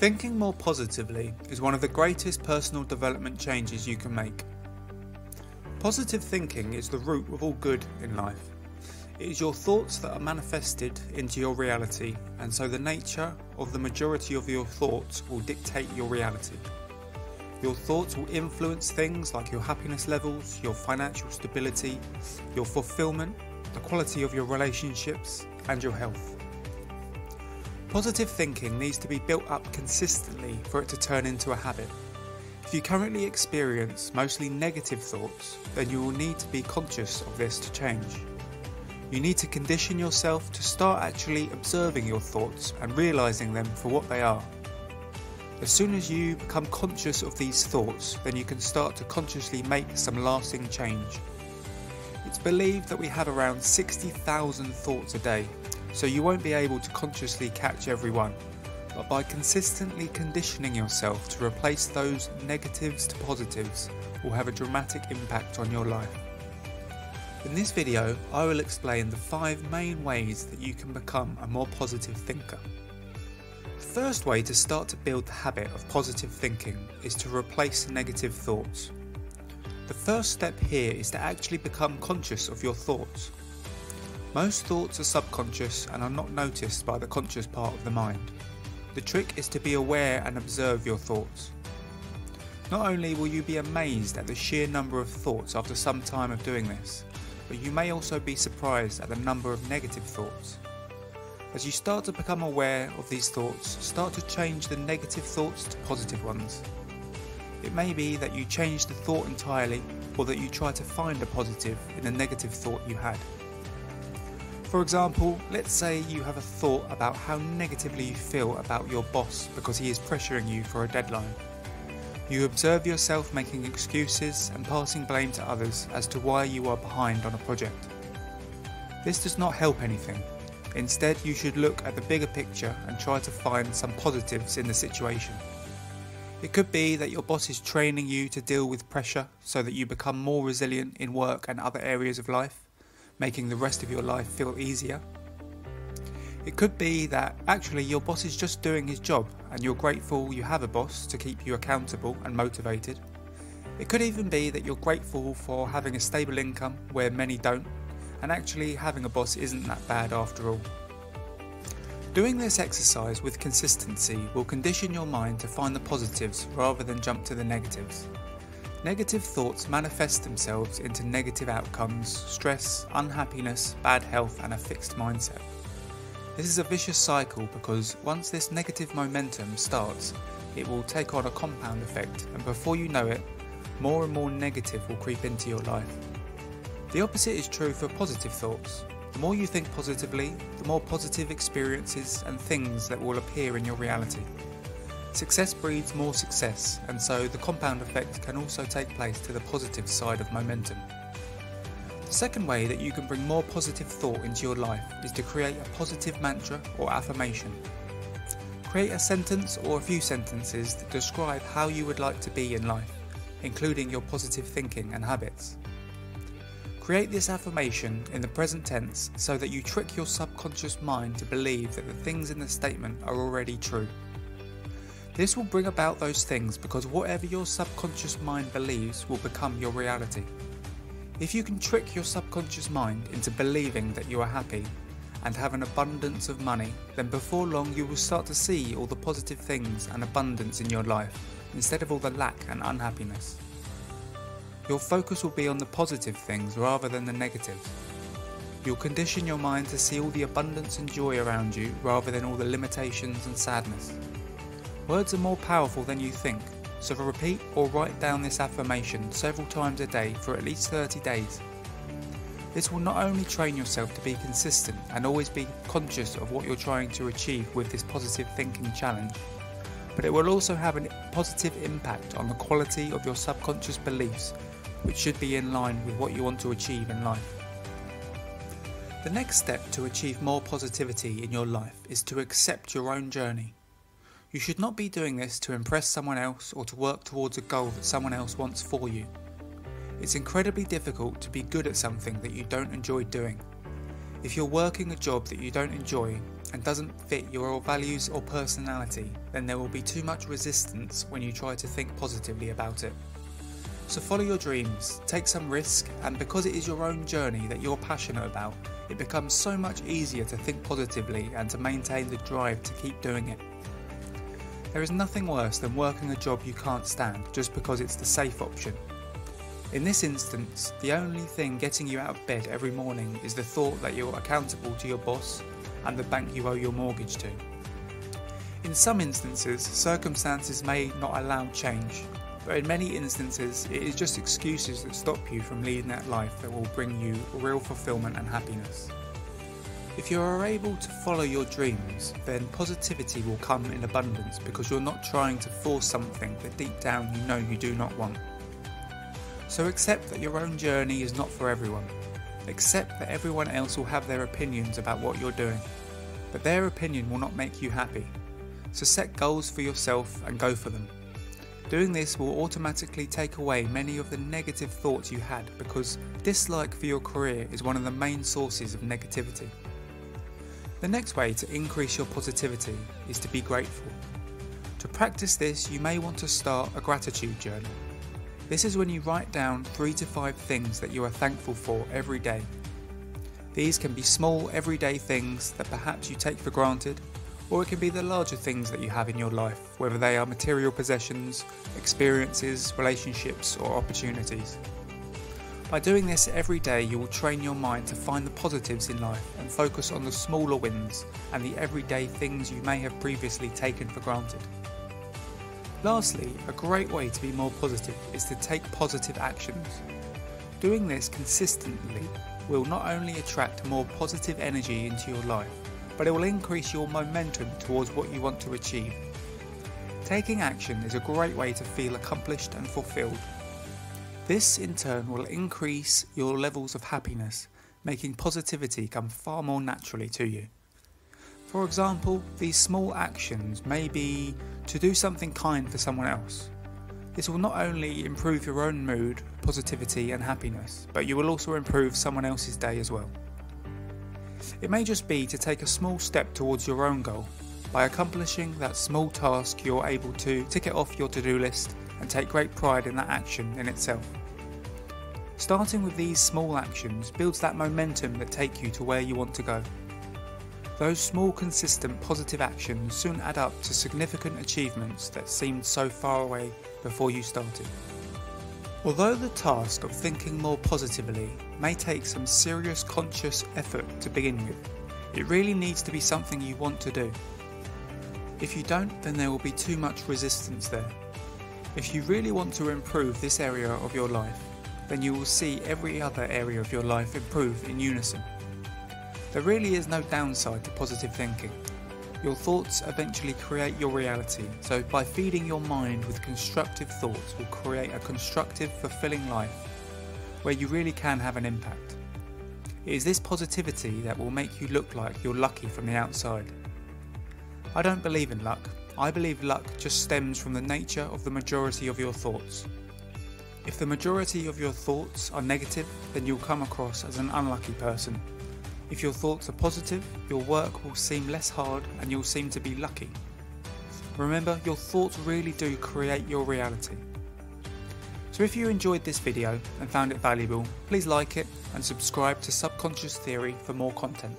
Thinking more positively is one of the greatest personal development changes you can make. Positive thinking is the root of all good in life. It is your thoughts that are manifested into your reality, and so the nature of the majority of your thoughts will dictate your reality. Your thoughts will influence things like your happiness levels, your financial stability, your fulfillment, the quality of your relationships, and your health. Positive thinking needs to be built up consistently for it to turn into a habit. If you currently experience mostly negative thoughts, then you will need to be conscious of this to change. You need to condition yourself to start actually observing your thoughts and realizing them for what they are. As soon as you become conscious of these thoughts, then you can start to consciously make some lasting change. It's believed that we have around 60,000 thoughts a day, so you won't be able to consciously catch everyone. But by consistently conditioning yourself to replace those negatives to positives will have a dramatic impact on your life. In this video, I will explain the five main ways that you can become a more positive thinker. The first way to start to build the habit of positive thinking is to replace negative thoughts. The first step here is to actually become conscious of your thoughts. Most thoughts are subconscious and are not noticed by the conscious part of the mind. The trick is to be aware and observe your thoughts. Not only will you be amazed at the sheer number of thoughts after some time of doing this, but you may also be surprised at the number of negative thoughts. As you start to become aware of these thoughts, start to change the negative thoughts to positive ones. It may be that you change the thought entirely or that you try to find a positive in a negative thought you had. For example, let's say you have a thought about how negatively you feel about your boss because he is pressuring you for a deadline. You observe yourself making excuses and passing blame to others as to why you are behind on a project. This does not help anything. Instead, you should look at the bigger picture and try to find some positives in the situation. It could be that your boss is training you to deal with pressure so that you become more resilient in work and other areas of life, making the rest of your life feel easier. It could be that actually your boss is just doing his job and you're grateful you have a boss to keep you accountable and motivated. It could even be that you're grateful for having a stable income where many don't, and actually having a boss isn't that bad after all. Doing this exercise with consistency will condition your mind to find the positives rather than jump to the negatives. Negative thoughts manifest themselves into negative outcomes, stress, unhappiness, bad health, and a fixed mindset. This is a vicious cycle because once this negative momentum starts, it will take on a compound effect, and before you know it, more and more negative will creep into your life. The opposite is true for positive thoughts. The more you think positively, the more positive experiences and things that will appear in your reality. Success breeds more success, and so the compound effect can also take place to the positive side of momentum. The second way that you can bring more positive thought into your life is to create a positive mantra or affirmation. Create a sentence or a few sentences that describe how you would like to be in life, including your positive thinking and habits. Create this affirmation in the present tense so that you trick your subconscious mind to believe that the things in the statement are already true. This will bring about those things because whatever your subconscious mind believes will become your reality. If you can trick your subconscious mind into believing that you are happy and have an abundance of money, then before long you will start to see all the positive things and abundance in your life instead of all the lack and unhappiness. Your focus will be on the positive things rather than the negatives. You'll condition your mind to see all the abundance and joy around you rather than all the limitations and sadness. Words are more powerful than you think, so repeat or write down this affirmation several times a day for at least 30 days. This will not only train yourself to be consistent and always be conscious of what you're trying to achieve with this positive thinking challenge, but it will also have a positive impact on the quality of your subconscious beliefs, which should be in line with what you want to achieve in life. The next step to achieve more positivity in your life is to accept your own journey. You should not be doing this to impress someone else or to work towards a goal that someone else wants for you. It's incredibly difficult to be good at something that you don't enjoy doing. If you're working a job that you don't enjoy and doesn't fit your values or personality, then there will be too much resistance when you try to think positively about it. So follow your dreams, take some risk, and because it is your own journey that you're passionate about, it becomes so much easier to think positively and to maintain the drive to keep doing it. There is nothing worse than working a job you can't stand just because it's the safe option. In this instance, the only thing getting you out of bed every morning is the thought that you're accountable to your boss and the bank you owe your mortgage to. In some instances, circumstances may not allow change, but in many instances, it is just excuses that stop you from leading that life that will bring you real fulfillment and happiness. If you are able to follow your dreams, then positivity will come in abundance because you're not trying to force something that deep down you know you do not want. So accept that your own journey is not for everyone. Accept that everyone else will have their opinions about what you're doing, but their opinion will not make you happy. So set goals for yourself and go for them. Doing this will automatically take away many of the negative thoughts you had because dislike for your career is one of the main sources of negativity. The next way to increase your positivity is to be grateful. To practice this, you may want to start a gratitude journal. This is when you write down three to five things that you are thankful for every day. These can be small, everyday things that perhaps you take for granted or it can be the larger things that you have in your life, whether they are material possessions, experiences, relationships, or opportunities. By doing this every day, you will train your mind to find the positives in life and focus on the smaller wins and the everyday things you may have previously taken for granted. Lastly, a great way to be more positive is to take positive actions. Doing this consistently will not only attract more positive energy into your life, but it will increase your momentum towards what you want to achieve. Taking action is a great way to feel accomplished and fulfilled. This in turn will increase your levels of happiness, making positivity come far more naturally to you. For example, these small actions may be to do something kind for someone else. This will not only improve your own mood, positivity, and happiness, but you will also improve someone else's day as well. It may just be to take a small step towards your own goal. By accomplishing that small task, you're able to tick it off your to do list and take great pride in that action in itself. Starting with these small actions builds that momentum that take you to where you want to go. Those small, consistent, positive actions soon add up to significant achievements that seemed so far away before you started. Although the task of thinking more positively may take some serious conscious effort to begin with, it really needs to be something you want to do. If you don't, then there will be too much resistance there. If you really want to improve this area of your life, then you will see every other area of your life improve in unison. There really is no downside to positive thinking. Your thoughts eventually create your reality, so by feeding your mind with constructive thoughts will create a constructive, fulfilling life where you really can have an impact. It is this positivity that will make you look like you're lucky from the outside. I don't believe in luck. I believe luck just stems from the nature of the majority of your thoughts. If the majority of your thoughts are negative, then you'll come across as an unlucky person if your thoughts are positive, your work will seem less hard and you'll seem to be lucky. Remember, your thoughts really do create your reality. So if you enjoyed this video and found it valuable, please like it and subscribe to Subconscious Theory for more content.